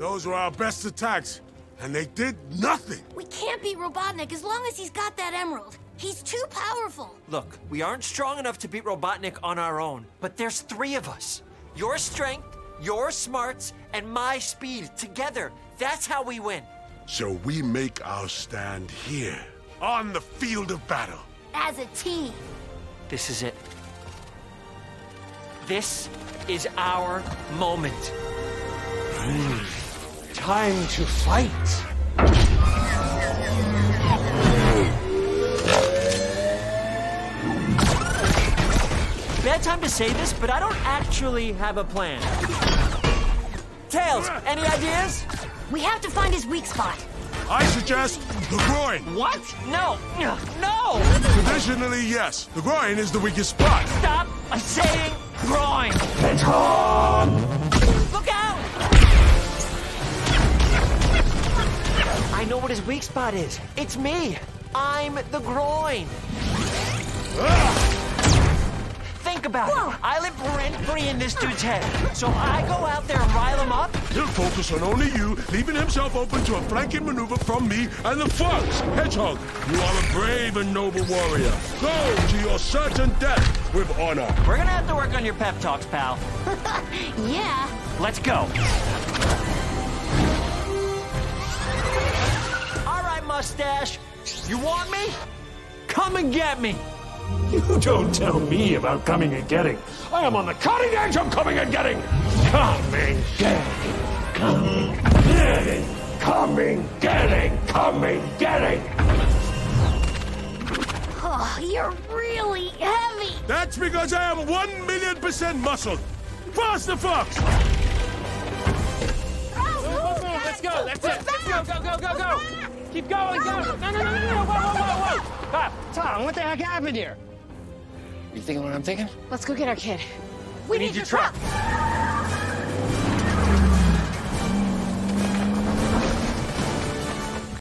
Those were our best attacks, and they did nothing. We can't beat Robotnik as long as he's got that emerald. He's too powerful. Look, we aren't strong enough to beat Robotnik on our own, but there's three of us. Your strength, your smarts, and my speed together. That's how we win. So we make our stand here, on the field of battle. As a team. This is it. This is our moment. Hmm. Time to fight. Bad time to say this, but I don't actually have a plan. Tails, any ideas? We have to find his weak spot. I suggest the groin. What? No, no! Traditionally, yes. The groin is the weakest spot. Stop saying what his weak spot is. It's me. I'm the groin. Think about it. I live rent free in this dude's head. So I go out there and rile him up. He'll focus on only you, leaving himself open to a flanking maneuver from me and the Fox. Hedgehog, you are a brave and noble warrior. Go to your certain death with honor. We're gonna have to work on your pep talks, pal. Yeah. Let's go. Mustache. You want me? Come and get me. You don't tell me about coming and getting. I am on the cutting edge of coming and getting. Coming, getting, coming, getting, coming, getting, coming, getting. Oh, you're really heavy. That's because I am one million percent muscle. Faster, Fox! Let's go. That's it. Let's go, go, go, go, go. Keep going, go. No, no, no, no, no. Whoa, whoa, whoa, whoa. Stop. Tom, what the heck happened here? You thinking what I'm thinking? Let's go get our kid. We, need your truck.